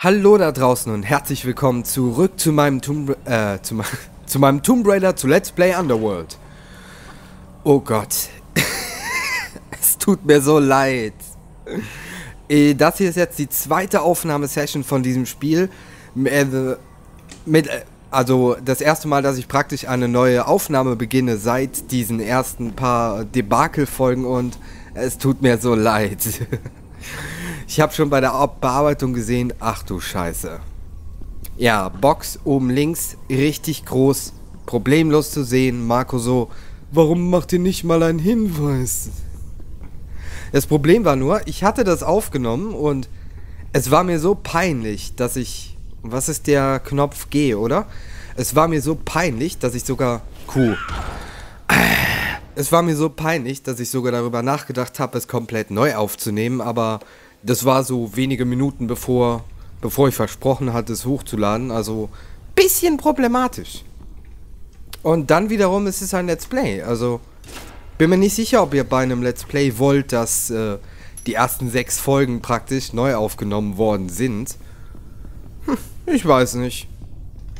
Hallo da draußen und herzlich willkommen zurück zu meinem Tomb, äh, zu, zu meinem Tomb Raider zu Let's Play Underworld. Oh Gott. es tut mir so leid. Äh, das hier ist jetzt die zweite Aufnahmesession von diesem Spiel. Äh, mit, äh, also das erste Mal, dass ich praktisch eine neue Aufnahme beginne seit diesen ersten paar Debakel-Folgen und es tut mir so leid. Ich habe schon bei der Bearbeitung gesehen, ach du Scheiße. Ja, Box oben links, richtig groß, problemlos zu sehen. Marco so, warum macht ihr nicht mal einen Hinweis? Das Problem war nur, ich hatte das aufgenommen und es war mir so peinlich, dass ich... Was ist der Knopf G, oder? Es war mir so peinlich, dass ich sogar... Q. Es war mir so peinlich, dass ich sogar darüber nachgedacht habe, es komplett neu aufzunehmen, aber das war so wenige Minuten bevor, bevor ich versprochen hatte, es hochzuladen. Also bisschen problematisch. Und dann wiederum ist es ein Let's Play. Also bin mir nicht sicher, ob ihr bei einem Let's Play wollt, dass äh, die ersten sechs Folgen praktisch neu aufgenommen worden sind. Hm, ich weiß nicht.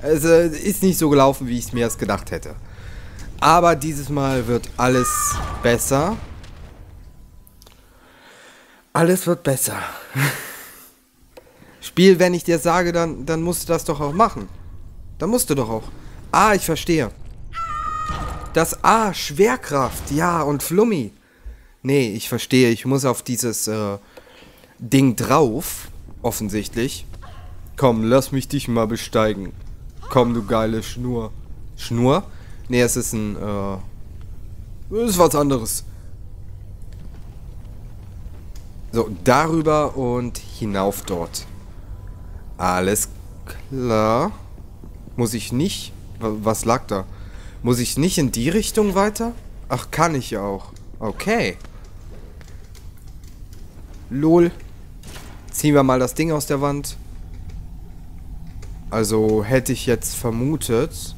Es äh, ist nicht so gelaufen, wie ich es mir erst gedacht hätte. Aber dieses Mal wird alles besser. Alles wird besser. Spiel, wenn ich dir sage, dann, dann musst du das doch auch machen. Dann musst du doch auch. Ah, ich verstehe. Das A, Schwerkraft, ja, und Flummi. Nee, ich verstehe. Ich muss auf dieses äh, Ding drauf, offensichtlich. Komm, lass mich dich mal besteigen. Komm, du geile Schnur. Schnur? Nee, es ist ein, äh... Es ist was anderes. So, darüber und hinauf dort. Alles klar. Muss ich nicht... Was lag da? Muss ich nicht in die Richtung weiter? Ach, kann ich auch. Okay. Lol. Ziehen wir mal das Ding aus der Wand. Also hätte ich jetzt vermutet...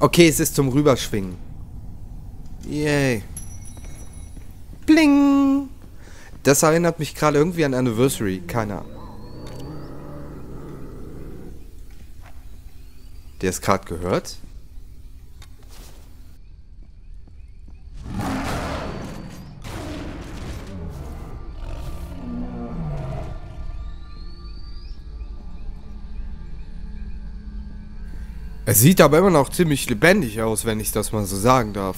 Okay, es ist zum Rüberschwingen. Yay. Bling. Das erinnert mich gerade irgendwie an Anniversary. Keine Ahnung. Der ist gerade gehört? Es sieht aber immer noch ziemlich lebendig aus, wenn ich das mal so sagen darf.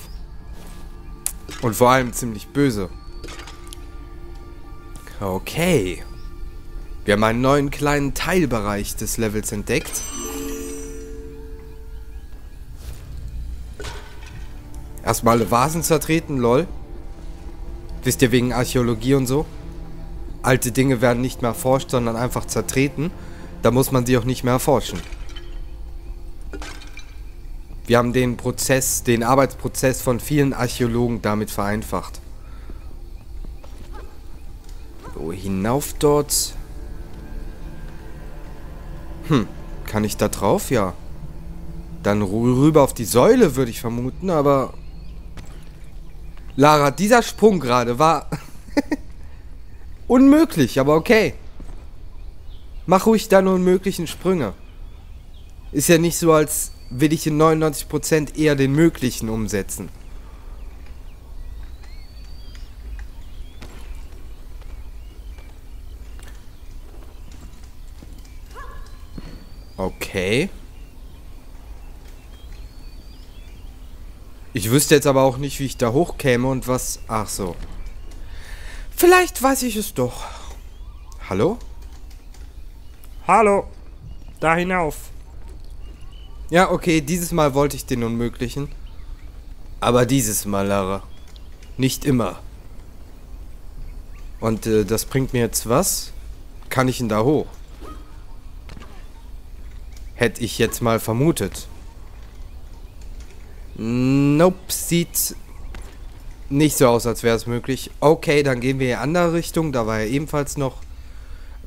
Und vor allem ziemlich böse. Okay. Wir haben einen neuen kleinen Teilbereich des Levels entdeckt. Erstmal Vasen zertreten, lol. Wisst ihr, wegen Archäologie und so? Alte Dinge werden nicht mehr erforscht, sondern einfach zertreten. Da muss man sie auch nicht mehr erforschen. Wir haben den Prozess, den Arbeitsprozess von vielen Archäologen damit vereinfacht. So, hinauf dort. Hm, kann ich da drauf? Ja. Dann rüber auf die Säule, würde ich vermuten, aber... Lara, dieser Sprung gerade war... unmöglich, aber okay. Mach ruhig deine unmöglichen Sprünge. Ist ja nicht so, als will ich in 99% eher den möglichen umsetzen. Okay. Ich wüsste jetzt aber auch nicht, wie ich da hochkäme und was... Ach so. Vielleicht weiß ich es doch. Hallo? Hallo. Da hinauf. Ja, okay, dieses Mal wollte ich den Unmöglichen. Aber dieses Mal, Lara. Nicht immer. Und äh, das bringt mir jetzt was? Kann ich ihn da hoch? Hätte ich jetzt mal vermutet. Nope, sieht nicht so aus, als wäre es möglich. Okay, dann gehen wir in eine andere Richtung. Da war ja ebenfalls noch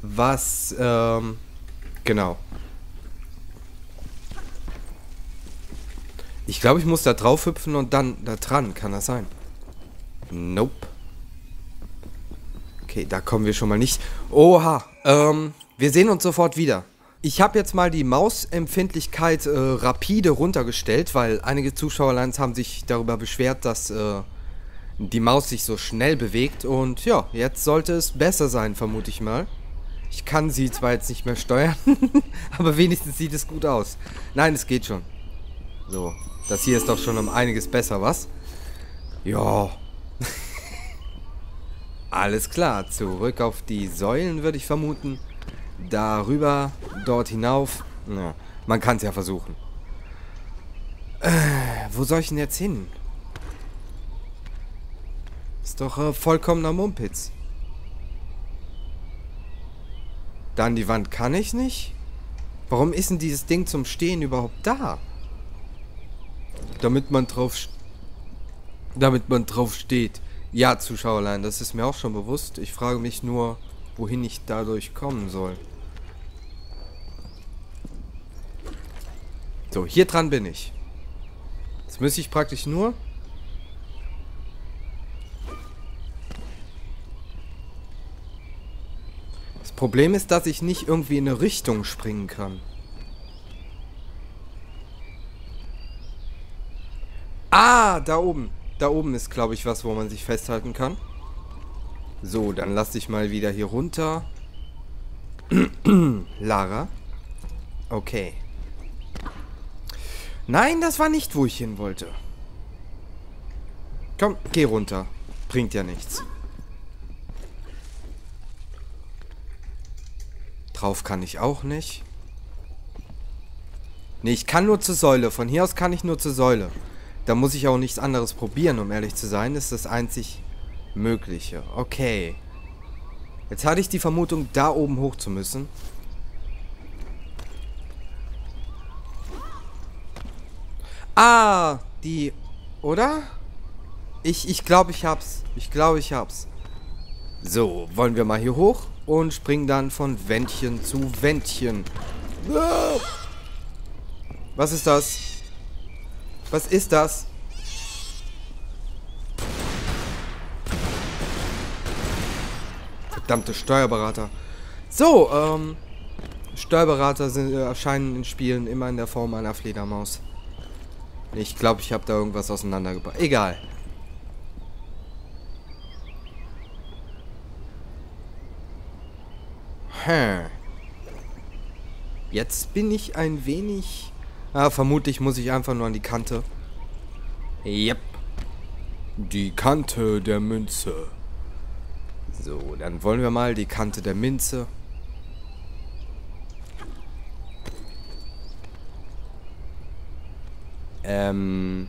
was. Ähm, genau. Ich glaube, ich muss da drauf hüpfen und dann da dran. Kann das sein? Nope. Okay, da kommen wir schon mal nicht. Oha. Ähm, Wir sehen uns sofort wieder. Ich habe jetzt mal die Mausempfindlichkeit äh, rapide runtergestellt, weil einige Zuschauerlines haben sich darüber beschwert, dass äh, die Maus sich so schnell bewegt. Und ja, jetzt sollte es besser sein, vermute ich mal. Ich kann sie zwar jetzt nicht mehr steuern, aber wenigstens sieht es gut aus. Nein, es geht schon. So, das hier ist doch schon um einiges besser, was? Ja. Alles klar, zurück auf die Säulen würde ich vermuten. Darüber, dort hinauf. Ja, man kann es ja versuchen. Äh, wo soll ich denn jetzt hin? Ist doch äh, vollkommener Mumpitz. Dann die Wand kann ich nicht? Warum ist denn dieses Ding zum Stehen überhaupt da? Damit man drauf... Damit man drauf steht. Ja, Zuschauerlein, das ist mir auch schon bewusst. Ich frage mich nur, wohin ich dadurch kommen soll. So, hier dran bin ich. Jetzt müsste ich praktisch nur... Das Problem ist, dass ich nicht irgendwie in eine Richtung springen kann. Ah, da oben. Da oben ist, glaube ich, was, wo man sich festhalten kann. So, dann lass dich mal wieder hier runter. Lara. Okay. Nein, das war nicht, wo ich hin wollte. Komm, geh runter. Bringt ja nichts. Drauf kann ich auch nicht. Nee, ich kann nur zur Säule. Von hier aus kann ich nur zur Säule. Da muss ich auch nichts anderes probieren, um ehrlich zu sein. Das ist das einzig Mögliche. Okay. Jetzt hatte ich die Vermutung, da oben hoch zu müssen. Ah, die... Oder? Ich, ich glaube, ich hab's. Ich glaube, ich hab's. So, wollen wir mal hier hoch und springen dann von Wändchen zu Wändchen. Was ist das? Was ist das? Verdammte Steuerberater. So, ähm... Steuerberater sind, äh, erscheinen in Spielen immer in der Form einer Fledermaus. Ich glaube, ich habe da irgendwas auseinandergebracht. Egal. Hm. Jetzt bin ich ein wenig Ah, vermutlich muss ich einfach nur an die Kante. Yep. Die Kante der Münze. So, dann wollen wir mal die Kante der Münze. Ähm.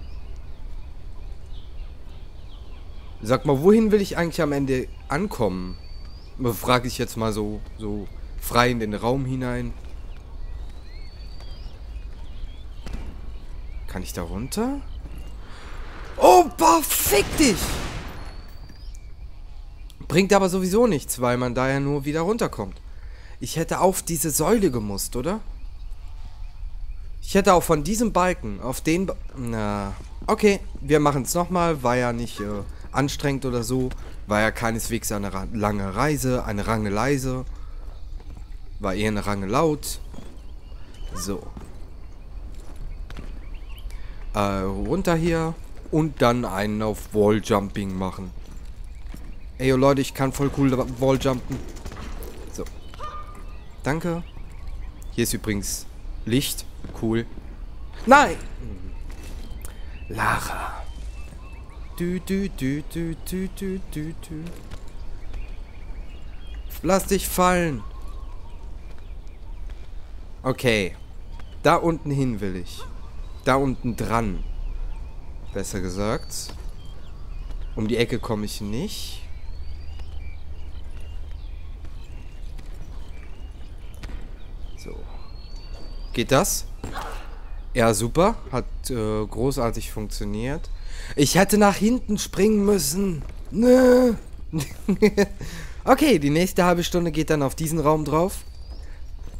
Sag mal, wohin will ich eigentlich am Ende ankommen? Frage ich jetzt mal so, so frei in den Raum hinein. Kann ich da runter? Oh, boah, fick dich! Bringt aber sowieso nichts, weil man da ja nur wieder runterkommt. Ich hätte auf diese Säule gemusst, oder? Ich hätte auch von diesem Balken auf den... Ba Na, okay, wir machen es nochmal. War ja nicht äh, anstrengend oder so. War ja keineswegs eine lange Reise, eine Rangeleise. War eher eine Rangelaut. So äh, runter hier und dann einen auf Walljumping machen. Ey, yo, Leute, ich kann voll cool Walljumpen. So. Danke. Hier ist übrigens Licht. Cool. Nein! Lara. Du, du, du, du, du, du, du, du. Lass dich fallen. Okay. Da unten hin will ich da unten dran. Besser gesagt. Um die Ecke komme ich nicht. Geht das? Ja, super. Hat äh, großartig funktioniert. Ich hätte nach hinten springen müssen. Nö. okay, die nächste halbe Stunde geht dann auf diesen Raum drauf.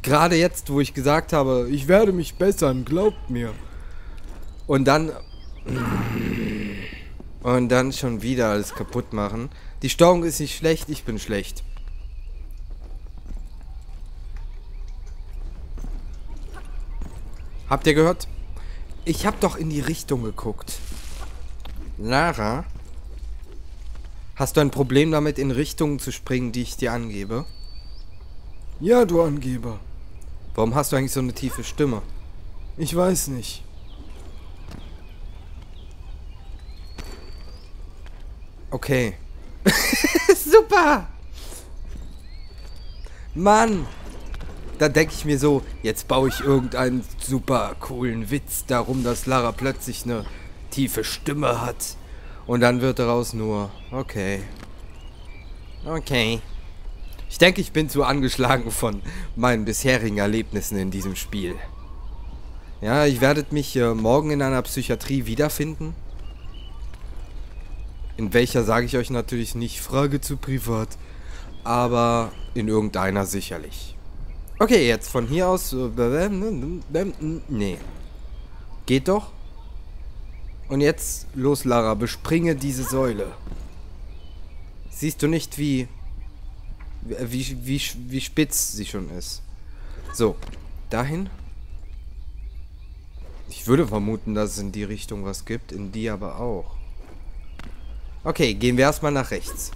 Gerade jetzt, wo ich gesagt habe, ich werde mich bessern, glaubt mir. Und dann... Und dann schon wieder alles kaputt machen. Die Steuerung ist nicht schlecht, ich bin schlecht. Habt ihr gehört? Ich hab doch in die Richtung geguckt. Lara? Hast du ein Problem damit, in Richtungen zu springen, die ich dir angebe? Ja, du Angeber. Warum hast du eigentlich so eine tiefe Stimme? Ich weiß nicht. Okay. Super! Mann! Da denke ich mir so, jetzt baue ich irgendeinen super coolen Witz darum, dass Lara plötzlich eine tiefe Stimme hat. Und dann wird daraus nur, okay. Okay. Ich denke, ich bin zu angeschlagen von meinen bisherigen Erlebnissen in diesem Spiel. Ja, ich werde mich äh, morgen in einer Psychiatrie wiederfinden. In welcher sage ich euch natürlich nicht, Frage zu privat. Aber in irgendeiner sicherlich. Okay, jetzt von hier aus... Äh, nee. Geht doch. Und jetzt, los Lara, bespringe diese Säule. Siehst du nicht, wie, wie, wie, wie spitz sie schon ist? So, dahin. Ich würde vermuten, dass es in die Richtung was gibt, in die aber auch. Okay, gehen wir erstmal nach rechts.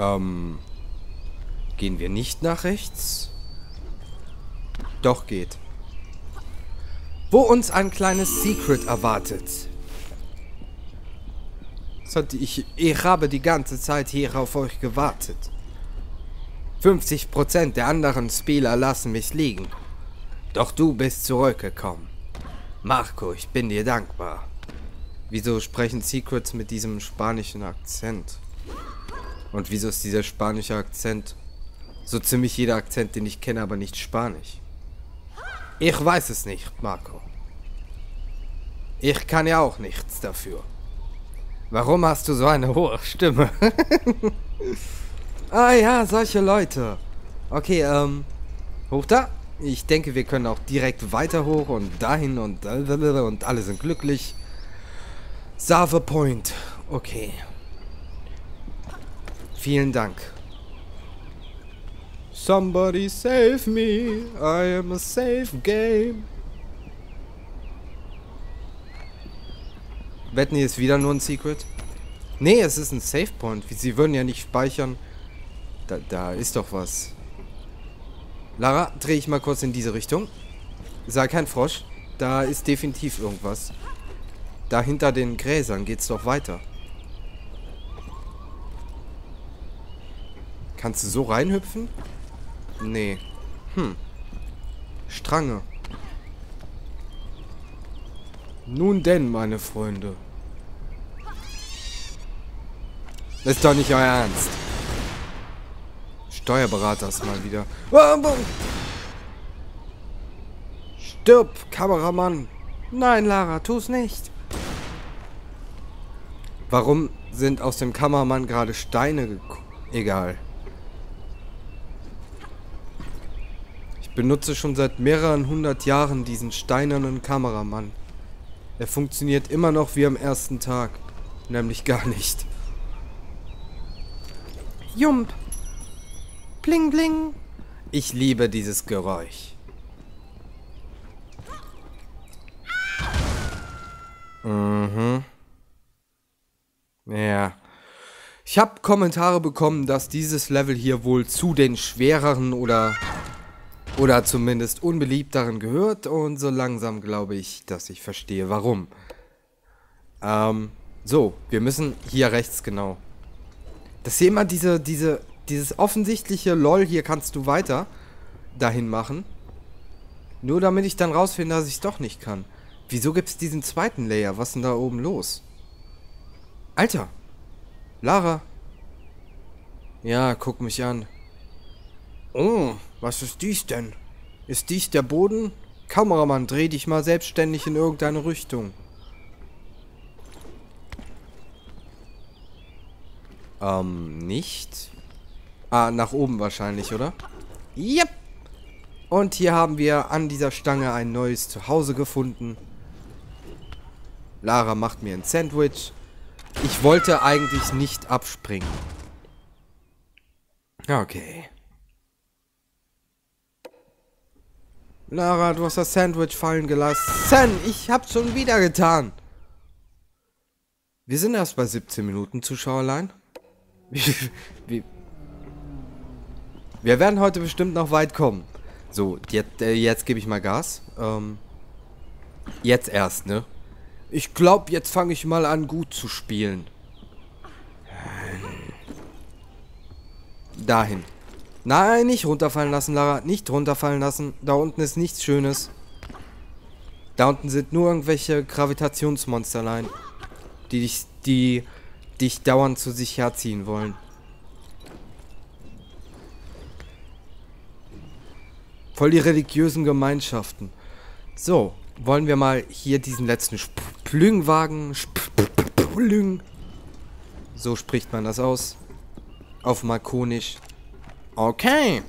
Ähm, gehen wir nicht nach rechts? Doch geht. Wo uns ein kleines Secret erwartet. Ich, ich habe die ganze Zeit hier auf euch gewartet. 50% der anderen Spieler lassen mich liegen. Doch du bist zurückgekommen. Marco, ich bin dir dankbar. Wieso sprechen Secrets mit diesem spanischen Akzent? Und wieso ist dieser spanische Akzent so ziemlich jeder Akzent, den ich kenne, aber nicht spanisch? Ich weiß es nicht, Marco. Ich kann ja auch nichts dafür. Warum hast du so eine hohe Stimme? ah ja, solche Leute. Okay, ähm, hoch da. Ich denke, wir können auch direkt weiter hoch und dahin und und alle sind glücklich. Save Point. Okay. Vielen Dank. Somebody save me. I am a safe game. Wetten, hier ist wieder nur ein Secret? Nee, es ist ein Save Point. Sie würden ja nicht speichern. Da, da ist doch was. Lara, drehe ich mal kurz in diese Richtung. Sei kein Frosch. Da ist definitiv irgendwas. Da hinter den Gräsern geht's doch weiter. Kannst du so reinhüpfen? Nee. Hm. Strange. Nun denn, meine Freunde. ist doch nicht euer Ernst. Steuerberater ist mal wieder. Stirb, Kameramann. Nein, Lara, tu's nicht. Warum sind aus dem Kameramann gerade Steine gekommen? Egal. Benutze schon seit mehreren hundert Jahren diesen steinernen Kameramann. Er funktioniert immer noch wie am ersten Tag. Nämlich gar nicht. Jump. Bling, bling. Ich liebe dieses Geräusch. Mhm. Ja. Ich habe Kommentare bekommen, dass dieses Level hier wohl zu den schwereren oder oder zumindest unbeliebteren gehört und so langsam glaube ich, dass ich verstehe, warum. Ähm, so, wir müssen hier rechts genau. Dass hier immer diese, diese dieses offensichtliche LOL, hier kannst du weiter dahin machen. Nur damit ich dann rausfinde, dass ich es doch nicht kann. Wieso gibt es diesen zweiten Layer? Was ist denn da oben los? Alter! Lara! Ja, guck mich an. Oh, was ist dies denn? Ist dies der Boden? Kameramann, dreh dich mal selbstständig in irgendeine Richtung. Ähm, nicht? Ah, nach oben wahrscheinlich, oder? Yep. Und hier haben wir an dieser Stange ein neues Zuhause gefunden. Lara macht mir ein Sandwich. Ich wollte eigentlich nicht abspringen. Okay. Lara, du hast das Sandwich fallen gelassen. Ich hab's schon wieder getan. Wir sind erst bei 17 Minuten Zuschauerlein. Wir werden heute bestimmt noch weit kommen. So, jetzt, äh, jetzt gebe ich mal Gas. Ähm, jetzt erst, ne? Ich glaube, jetzt fange ich mal an, gut zu spielen. Dahin. Nein, nicht runterfallen lassen, Lara. Nicht runterfallen lassen. Da unten ist nichts Schönes. Da unten sind nur irgendwelche Gravitationsmonsterlein, die dich, die dich dauernd zu sich herziehen wollen. Voll die religiösen Gemeinschaften. So, wollen wir mal hier diesen letzten Splüngwagen. Splüng. So spricht man das aus. Auf Markonisch. Okay.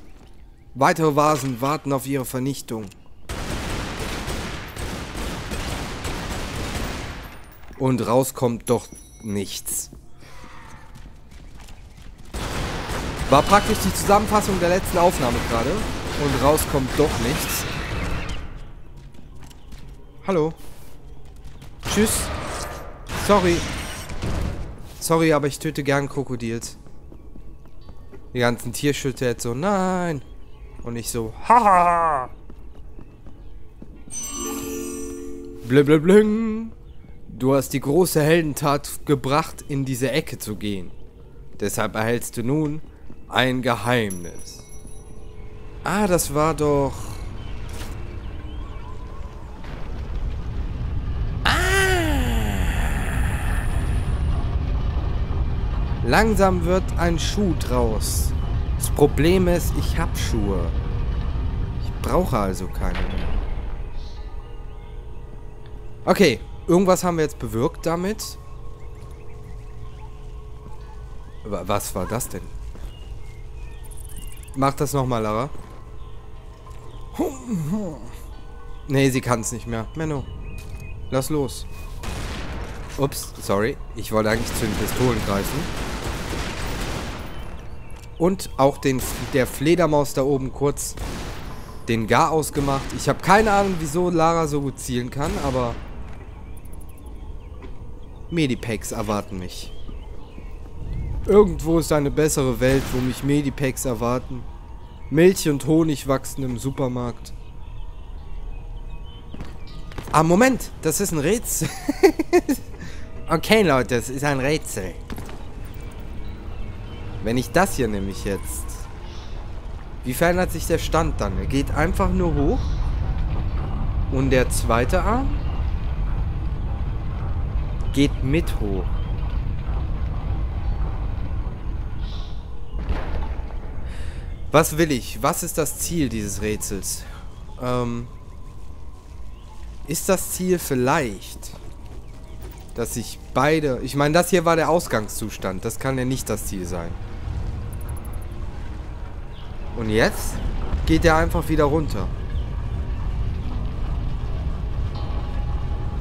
Weitere Vasen warten auf ihre Vernichtung. Und rauskommt doch nichts. War praktisch die Zusammenfassung der letzten Aufnahme gerade. Und rauskommt doch nichts. Hallo. Tschüss. Sorry. Sorry, aber ich töte gern Krokodils. Die ganzen Tierschütter jetzt so, nein. Und ich so, haha. Blöblöbling. Du hast die große Heldentat gebracht, in diese Ecke zu gehen. Deshalb erhältst du nun ein Geheimnis. Ah, das war doch... Langsam wird ein Schuh draus. Das Problem ist, ich hab Schuhe. Ich brauche also keine mehr. Okay, irgendwas haben wir jetzt bewirkt damit. Was war das denn? Mach das nochmal, Lara. Nee, sie kann es nicht mehr. Menno, lass los. Ups, sorry. Ich wollte eigentlich zu den Pistolen greifen. Und auch den, der Fledermaus da oben kurz den Gar ausgemacht. Ich habe keine Ahnung, wieso Lara so gut zielen kann, aber... Medipacks erwarten mich. Irgendwo ist eine bessere Welt, wo mich Medipacks erwarten. Milch und Honig wachsen im Supermarkt. Ah, Moment. Das ist ein Rätsel. okay, Leute, es ist ein Rätsel. Wenn ich das hier nämlich jetzt... Wie verändert sich der Stand dann? Er geht einfach nur hoch. Und der zweite Arm geht mit hoch. Was will ich? Was ist das Ziel dieses Rätsels? Ähm, ist das Ziel vielleicht, dass sich beide... Ich meine, das hier war der Ausgangszustand. Das kann ja nicht das Ziel sein. Und jetzt geht er einfach wieder runter.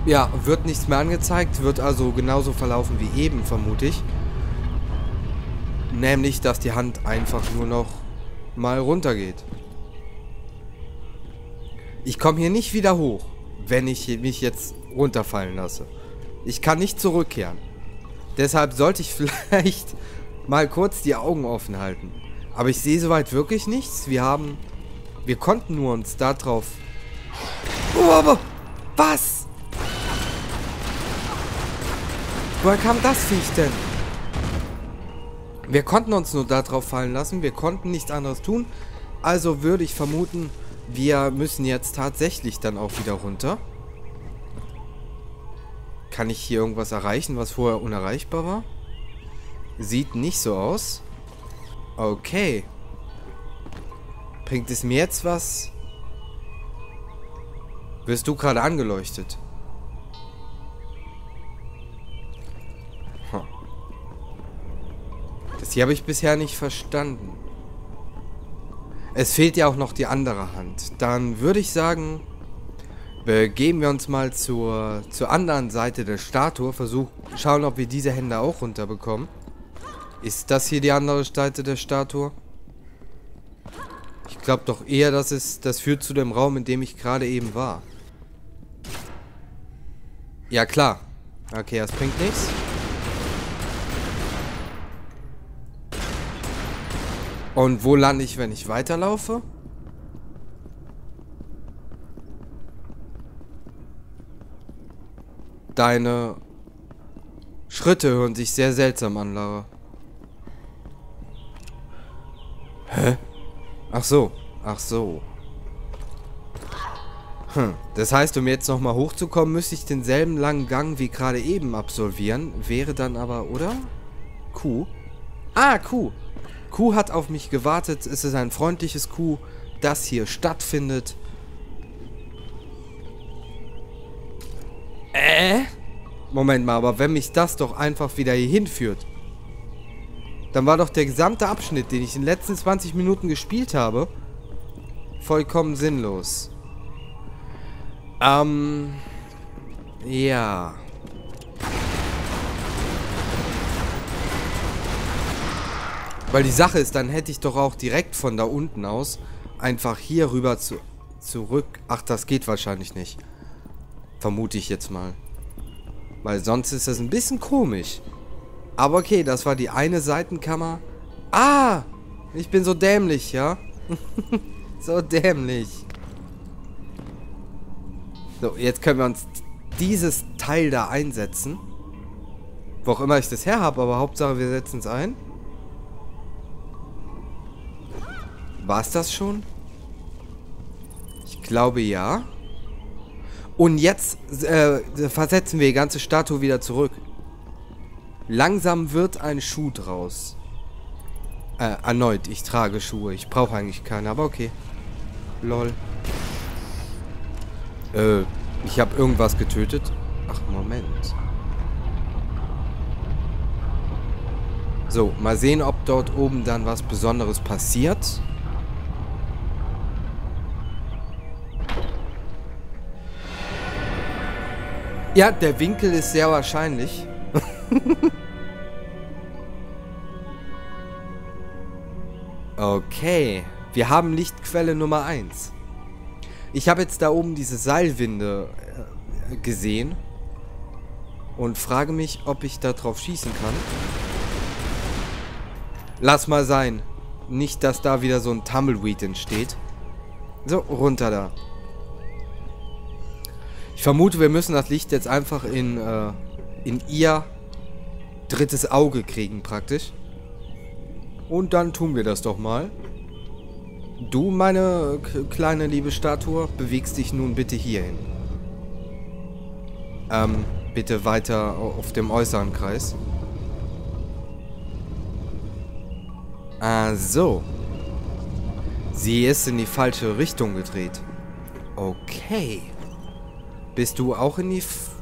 Ja, wird nichts mehr angezeigt, wird also genauso verlaufen wie eben, vermute ich. Nämlich, dass die Hand einfach nur noch mal runtergeht. Ich komme hier nicht wieder hoch, wenn ich mich jetzt runterfallen lasse. Ich kann nicht zurückkehren. Deshalb sollte ich vielleicht mal kurz die Augen offen halten. Aber ich sehe soweit wirklich nichts. Wir haben... Wir konnten nur uns da drauf... Oh, aber... Was? Woher kam das Viech denn? Wir konnten uns nur darauf fallen lassen. Wir konnten nichts anderes tun. Also würde ich vermuten, wir müssen jetzt tatsächlich dann auch wieder runter. Kann ich hier irgendwas erreichen, was vorher unerreichbar war? Sieht nicht so aus. Okay. Bringt es mir jetzt was? Wirst du gerade angeleuchtet? Das hier habe ich bisher nicht verstanden. Es fehlt ja auch noch die andere Hand. Dann würde ich sagen, begeben wir uns mal zur, zur anderen Seite der Statue. Versuchen, schauen, ob wir diese Hände auch runterbekommen. Ist das hier die andere Seite der Statue? Ich glaube doch eher, dass es das führt zu dem Raum, in dem ich gerade eben war. Ja, klar. Okay, das bringt nichts. Und wo lande ich, wenn ich weiterlaufe? Deine Schritte hören sich sehr seltsam an, Lara. Hä? Ach so. Ach so. Hm. Das heißt, um jetzt nochmal hochzukommen, müsste ich denselben langen Gang wie gerade eben absolvieren. Wäre dann aber, oder? Kuh? Ah, Kuh. Kuh hat auf mich gewartet. Es ist ein freundliches Kuh, das hier stattfindet. Äh? Moment mal, aber wenn mich das doch einfach wieder hier hinführt, dann war doch der gesamte Abschnitt, den ich in den letzten 20 Minuten gespielt habe, vollkommen sinnlos. Ähm, ja. Weil die Sache ist, dann hätte ich doch auch direkt von da unten aus einfach hier rüber zu, zurück. Ach, das geht wahrscheinlich nicht. Vermute ich jetzt mal. Weil sonst ist das ein bisschen komisch. Aber okay, das war die eine Seitenkammer. Ah! Ich bin so dämlich, ja? so dämlich. So, jetzt können wir uns dieses Teil da einsetzen. Wo auch immer ich das her habe, aber Hauptsache wir setzen es ein. War es das schon? Ich glaube ja. Und jetzt äh, versetzen wir die ganze Statue wieder zurück. Langsam wird ein Schuh draus. Äh, erneut, ich trage Schuhe. Ich brauche eigentlich keine, aber okay. Lol. Äh, ich habe irgendwas getötet. Ach, Moment. So, mal sehen, ob dort oben dann was Besonderes passiert. Ja, der Winkel ist sehr wahrscheinlich. okay, wir haben Lichtquelle Nummer 1. Ich habe jetzt da oben diese Seilwinde äh, gesehen und frage mich, ob ich da drauf schießen kann. Lass mal sein. Nicht, dass da wieder so ein Tumbleweed entsteht. So, runter da. Ich vermute, wir müssen das Licht jetzt einfach in, äh, in ihr drittes Auge kriegen, praktisch. Und dann tun wir das doch mal. Du, meine kleine liebe Statue, bewegst dich nun bitte hierhin. Ähm, bitte weiter auf dem äußeren Kreis. Ah, so. Sie ist in die falsche Richtung gedreht. Okay. Bist du auch in die... F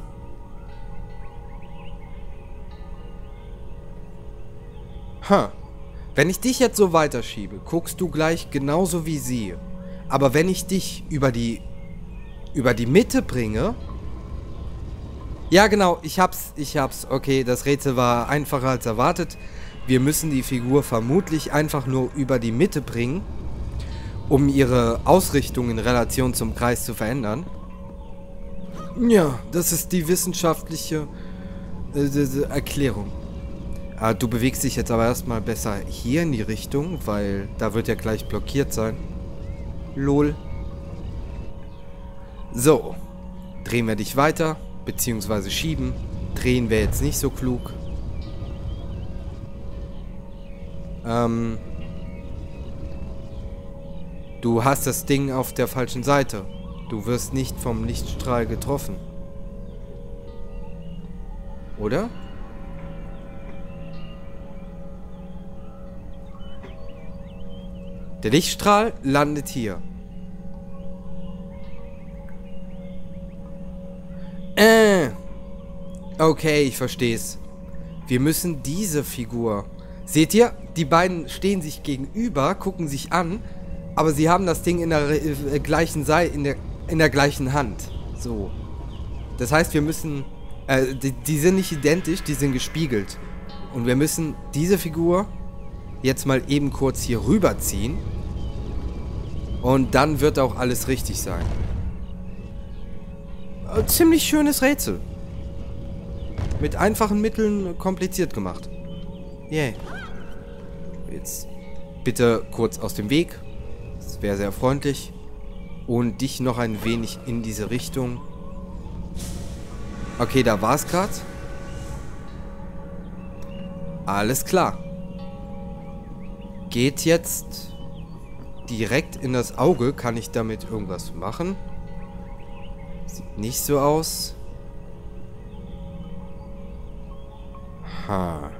huh. Wenn ich dich jetzt so weiterschiebe, guckst du gleich genauso wie sie. Aber wenn ich dich über die über die Mitte bringe... Ja, genau, ich hab's, ich hab's. Okay, das Rätsel war einfacher als erwartet. Wir müssen die Figur vermutlich einfach nur über die Mitte bringen, um ihre Ausrichtung in Relation zum Kreis zu verändern. Ja, das ist die wissenschaftliche äh, Erklärung. Ah, du bewegst dich jetzt aber erstmal besser hier in die Richtung, weil da wird ja gleich blockiert sein. Lol. So. Drehen wir dich weiter, beziehungsweise schieben. Drehen wir jetzt nicht so klug. Ähm. Du hast das Ding auf der falschen Seite. Du wirst nicht vom Lichtstrahl getroffen. Oder? Der Lichtstrahl landet hier. Äh. Okay, ich versteh's. Wir müssen diese Figur... Seht ihr? Die beiden stehen sich gegenüber, gucken sich an, aber sie haben das Ding in der äh, gleichen Seite, in der, in der gleichen Hand. So. Das heißt, wir müssen... Äh, die, die sind nicht identisch, die sind gespiegelt. Und wir müssen diese Figur jetzt mal eben kurz hier rüberziehen. Und dann wird auch alles richtig sein. Äh, ziemlich schönes Rätsel. Mit einfachen Mitteln kompliziert gemacht. Yay. Jetzt bitte kurz aus dem Weg. Das wäre sehr freundlich. Und dich noch ein wenig in diese Richtung. Okay, da war es gerade. Alles klar. Geht jetzt direkt in das Auge. Kann ich damit irgendwas machen? Sieht nicht so aus. Ha.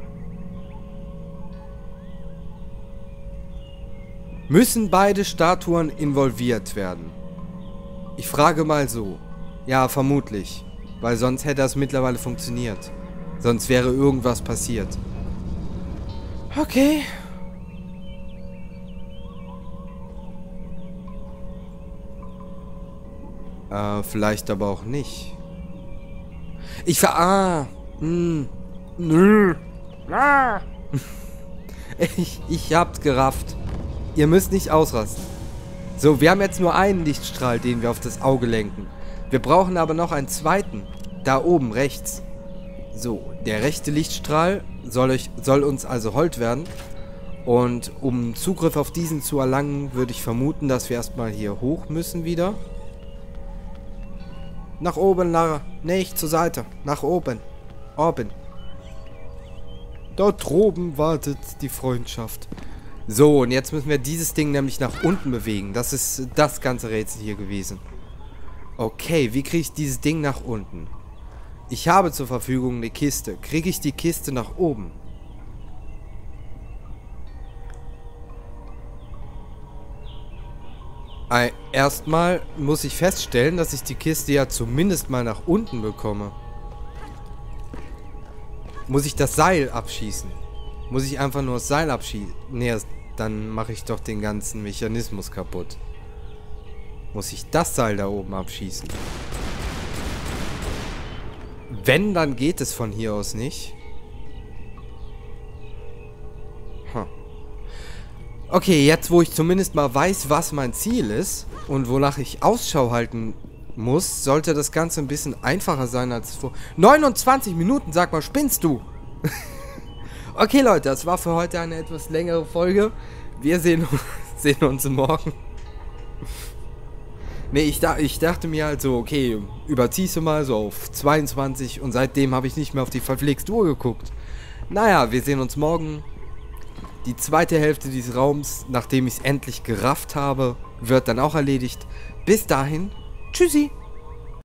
Müssen beide Statuen involviert werden? Ich frage mal so. Ja, vermutlich. Weil sonst hätte das mittlerweile funktioniert. Sonst wäre irgendwas passiert. Okay. Äh, vielleicht aber auch nicht. Ich ver... Ah. Hm. Nö. Ah. ich, ich hab's gerafft. Ihr müsst nicht ausrasten. So, wir haben jetzt nur einen Lichtstrahl, den wir auf das Auge lenken. Wir brauchen aber noch einen zweiten. Da oben, rechts. So, der rechte Lichtstrahl soll, euch, soll uns also hold werden. Und um Zugriff auf diesen zu erlangen, würde ich vermuten, dass wir erstmal hier hoch müssen wieder. Nach oben, Lara. Nicht zur Seite. Nach oben. Oben. Dort droben wartet die Freundschaft. So, und jetzt müssen wir dieses Ding nämlich nach unten bewegen. Das ist das ganze Rätsel hier gewesen. Okay, wie kriege ich dieses Ding nach unten? Ich habe zur Verfügung eine Kiste. Kriege ich die Kiste nach oben? Erstmal muss ich feststellen, dass ich die Kiste ja zumindest mal nach unten bekomme. Muss ich das Seil abschießen? Muss ich einfach nur das Seil abschießen? Nee, dann mache ich doch den ganzen Mechanismus kaputt. Muss ich das Seil da oben abschießen? Wenn, dann geht es von hier aus nicht. Okay, jetzt wo ich zumindest mal weiß, was mein Ziel ist und wonach ich Ausschau halten muss, sollte das Ganze ein bisschen einfacher sein als vor... 29 Minuten, sag mal, spinnst du? okay, Leute, das war für heute eine etwas längere Folge. Wir sehen, sehen uns morgen. Nee, ich, da, ich dachte mir halt so, okay, überziehst du mal so auf 22 und seitdem habe ich nicht mehr auf die verpflegste Uhr geguckt. Naja, wir sehen uns morgen. Die zweite Hälfte dieses Raums, nachdem ich es endlich gerafft habe, wird dann auch erledigt. Bis dahin, tschüssi.